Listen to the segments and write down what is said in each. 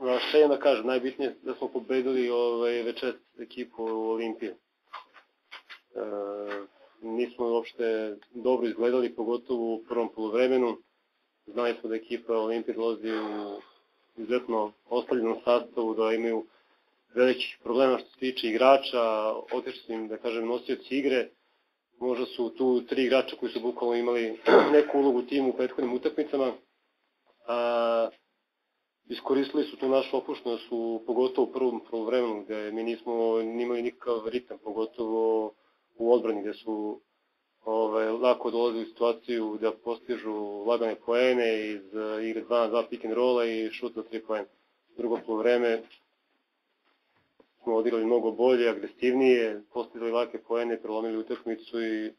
Na šta je kažem, najbitnije da smo pobedili ovaj, večer ekipu Olimpije. E, nismo uopšte dobro izgledali, pogotovo u prvom polovremenu. Znali smo da ekipa Olimpije dolazi u izuzetno ostavljenom sastavu, da imaju velikih problema što se tiče igrača, otišli su im, da kažem, nosioci igre, možda su tu tri igrača koji su bukvalno imali neku ulogu u timu u prethodnim utakmicama, a, iskoristili su tu našu opuštenost u, pogotovo u prvom vremenu gde mi nismo nimali nikakav ritam, pogotovo u odbrani gde su ovaj, lako dolazili u situaciju da postižu lagane poene iz igre 2 na 2 pick and rolla i šut za 3 poena. Drugo vreme smo odigrali mnogo bolje, agresivnije, postigli lake poene, prelomili utakmicu i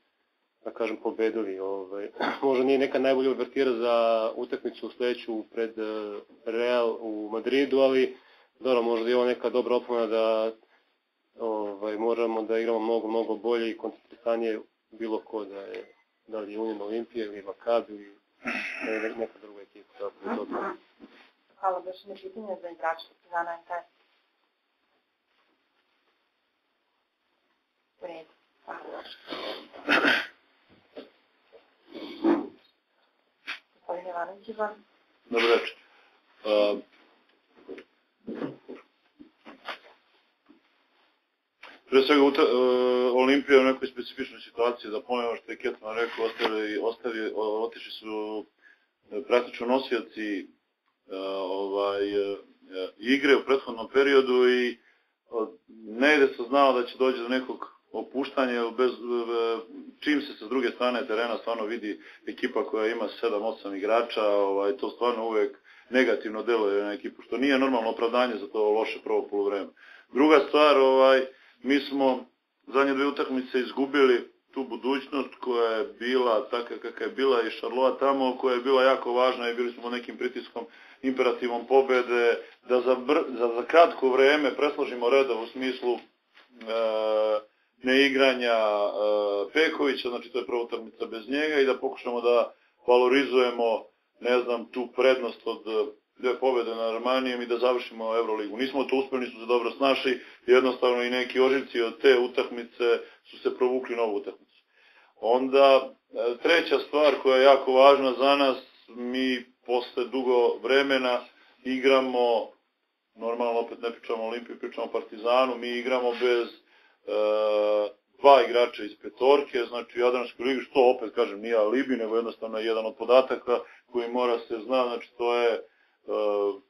da kažem pobedili. Ovaj. Možda nije neka najbolja uvertira za utakmicu u sledeću pred eh, Real u Madridu, ali dobro, možda je ovo neka dobra opomena da ovaj, moramo da igramo mnogo, mnogo bolje i koncentrisanije bilo ko da je, da li Union Olimpije ili Makabi ili neka druga ekipa. To Hvala, baš ne pitanje za igrača Partizana MTS. U. Hvala. Ivan. Dobro večer. Uh, Pre svega, uh, Olimpija u nekoj specifičnoj situaciji, da ponovimo što je Ketman rekao, ostavili, ostavi, otišli su e, praktično nosioci uh, ovaj, uh, igre u prethodnom periodu i negde se znao da će doći do nekog opuštanja, bez, čim se sa druge strane terena stvarno vidi ekipa koja ima 7-8 igrača, ovaj, to stvarno uvek negativno deluje na ekipu, što nije normalno opravdanje za to loše prvo polovreme. Druga stvar, ovaj, mi smo zadnje dve utakmice izgubili tu budućnost koja je bila takva kakva je bila i Šarlova tamo, koja je bila jako važna i bili smo nekim pritiskom, imperativom pobede, da za, br, za, za kratko vreme presložimo reda u smislu e, neigranja e, Pekovića, znači to je prva utakmica bez njega i da pokušamo da valorizujemo, ne znam, tu prednost od dve pobede na Armanijem i da završimo Euroligu. Nismo to uspeli, nisu se dobro snašli, jednostavno i neki oživci od te utakmice su se provukli na ovu utakmicu. Onda, e, treća stvar koja je jako važna za nas, mi posle dugo vremena igramo, normalno opet ne pričamo o Olimpiji, pričamo o Partizanu, mi igramo bez e, dva igrača iz petorke, znači u Jadranskoj ligi, što opet kažem nije alibi, nego jednostavno je jedan od podataka koji mora se zna, znači to je uh,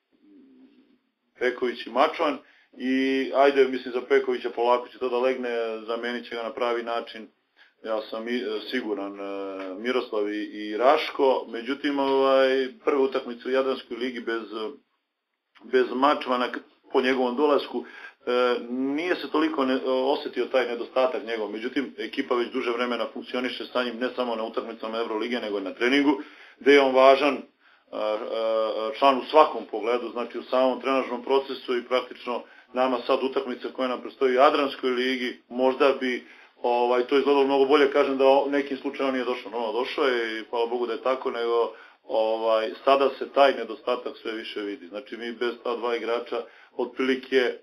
Peković i Mačvan. I ajde, mislim, za Pekovića polako će to da legne, zamenit će ga na pravi način, ja sam i, siguran, Miroslav i, Raško, međutim, ovaj, prve utakmice u Jadranskoj ligi bez, bez Mačvana po njegovom dolasku, e, nije se toliko ne, osetio taj nedostatak njegov, međutim ekipa već duže vremena funkcioniše sa njim ne samo na utakmicama Evrolige nego i na treningu, gde je on važan član u svakom pogledu, znači u samom trenažnom procesu i praktično nama sad utakmice koje nam prestoji u Adranskoj ligi, možda bi ovaj, to izgledalo mnogo bolje, kažem da nekim slučajima nije došao, no došao je i hvala Bogu da je tako, nego ovaj, sada se taj nedostatak sve više vidi. Znači mi bez ta dva igrača otprilike, e,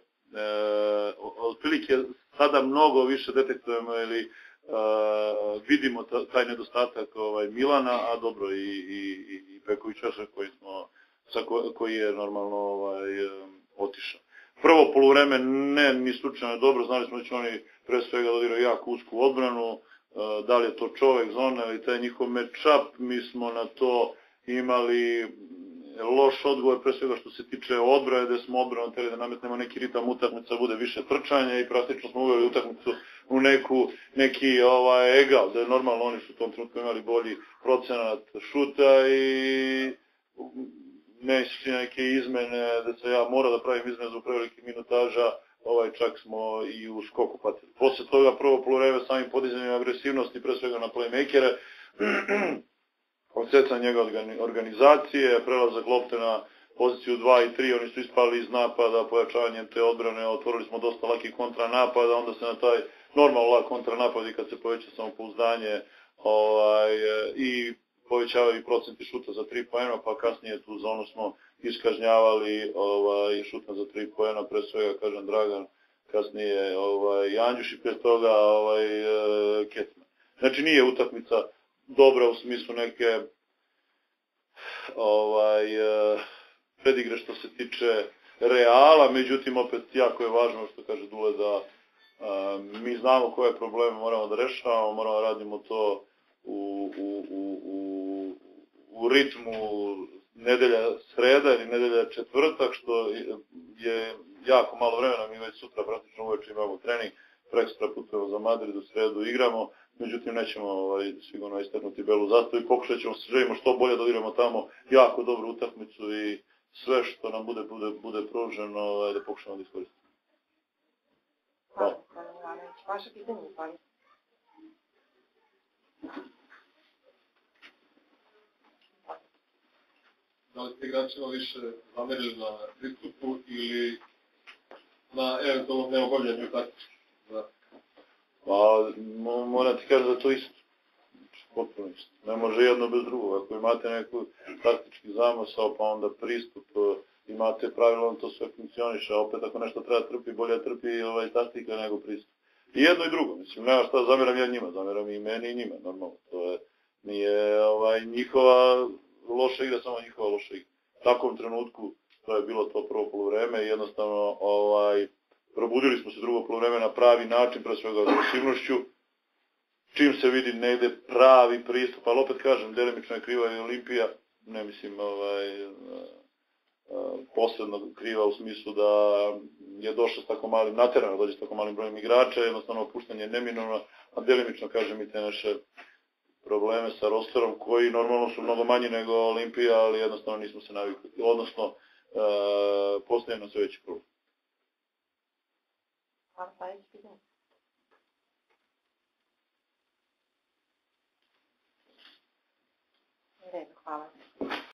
otprilike sada mnogo više detektujemo ili uh, vidimo taj nedostatak ovaj Milana, a dobro i i i Pekovića sa koji smo sa ko, koji je normalno ovaj um, otišao. Prvo poluvreme ne ni slučajno dobro, znali smo da će oni pre svega da odigraju jako usku odbranu, uh, da li je to čovek zona ili taj njihov matchup, mi smo na to imali loš odgovor pre svega što se tiče odbrane, da smo odbranu teli da nametnemo neki ritam utakmica, bude više trčanja i praktično smo uveli utakmicu u neku, neki ovaj, egal, da je normalno oni su u tom trenutku imali bolji procenat šuta i neće neke izmene, da se ja mora da pravim izmene za prevelike minutaža, ovaj čak smo i u skoku patili. Posle toga prvo polureve samim podizanjem agresivnosti, pre svega na playmakere, odseca njega organizacije, prelazak lopte na poziciju 2 i 3, oni su ispali iz napada, pojačavanjem te odbrane, otvorili smo dosta laki kontranapada, onda se na taj normalno lak kontranapad i kad se poveća samopouzdanje ovaj, i povećavaju procenti šuta za 3 poena, pa kasnije tu zonu smo iskažnjavali ovaj, šut na za 3 poena, pre svega, kažem, Dragan, kasnije ovaj, Anđuš i pre toga ovaj, Ketman. Znači nije utakmica dobra u smislu neke ovaj, e, predigre što se tiče reala, međutim opet jako je važno što kaže Dule da a, mi znamo koje probleme moramo da rešavamo, moramo da radimo to u, u, u, u, u ritmu nedelja sreda ili nedelja četvrtak, što je jako malo vremena, mi već sutra praktično uveče imamo trening, prekstra putujemo za Madrid, u sredu igramo, međutim nećemo ovaj, sigurno istaknuti belu zastavu i pokušat ćemo se želimo što bolje da odigramo tamo jako dobru utakmicu i sve što nam bude, bude, bude pruženo ovaj, da pokušamo da iskoristimo. Hvala. Vaše pitanje, izvolite. da li ste igračima više zamerili na pristupu ili na eventualnom neobavljanju taktički? Da. Pa, ti kažem da to isto. Znači, potpuno isto. Ne može jedno bez drugog. Ako imate neku taktički zamysao, pa onda pristup, e, imate pravilno, to sve funkcioniše. A opet ako nešto treba trpi, bolje trpi ovaj, taktika nego pristup. I jedno i drugo. Mislim, nema šta zameram ja njima, zameram i meni i njima, normalno. To je, nije ovaj, njihova loša igra, samo njihova loša igra. U takvom trenutku to je bilo to prvo polovreme jednostavno ovaj, probudili smo se drugo polovreme na pravi način, pre svega agresivnošću. Čim se vidi negde pravi pristup, ali opet kažem, delimično je kriva i Olimpija, ne mislim ovaj, e, e, posebno kriva u smislu da je došla s tako malim, naterano dođe s tako malim brojem igrača, jednostavno opuštanje je neminovno, a delimično kažem i te naše probleme sa rosterom koji normalno su mnogo manji nego Olimpija, ali jednostavno nismo se navikli. Odnosno, e, postaje nam sve veći problem. Hvala, sledeće pitanje.